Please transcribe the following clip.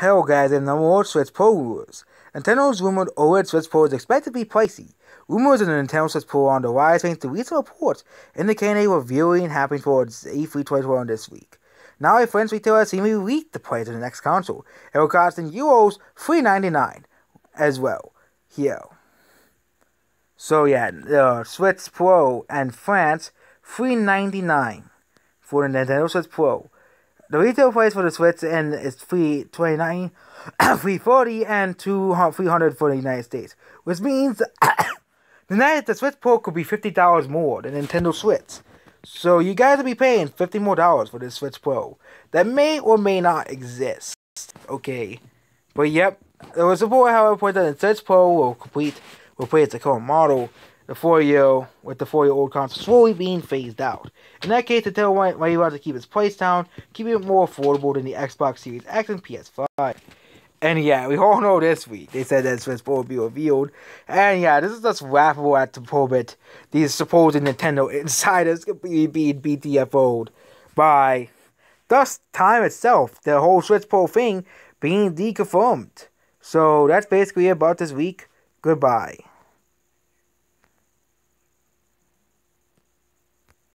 Hello guys, and more Switch Pro rumors. Nintendo's rumored OLED Switch Pro is expected to be pricey. Rumors of the Nintendo Switch Pro are on the rise thanks to recent reports indicating a reviewing happening its E3 2021 this week. Now a French retailer seemingly leaked the price of the next console. It will cost in euros 3.99 as well. Here. So yeah, the Switch Pro and France 3.99 for the Nintendo Switch Pro. The retail price for the Switch and is three twenty nine, three forty, and two three hundred for the United States, which means the night the Switch Pro could be fifty dollars more than Nintendo Switch. So you guys will be paying fifty more dollars for this Switch Pro that may or may not exist. Okay, but yep, there was a report, however, that the Switch Pro will complete replace the current model the four year with the four year old console slowly being phased out. In that case, Nintendo might, might want to keep its price down, keeping it more affordable than the Xbox Series X and PS5. And yeah, we all know this week they said that Switch Pro will be revealed. And yeah, this is just laughable at the moment. These supposed Nintendo insiders could be being BTFO'd by thus time itself, the whole Switch Pro thing being deconfirmed. So that's basically about this week. Goodbye.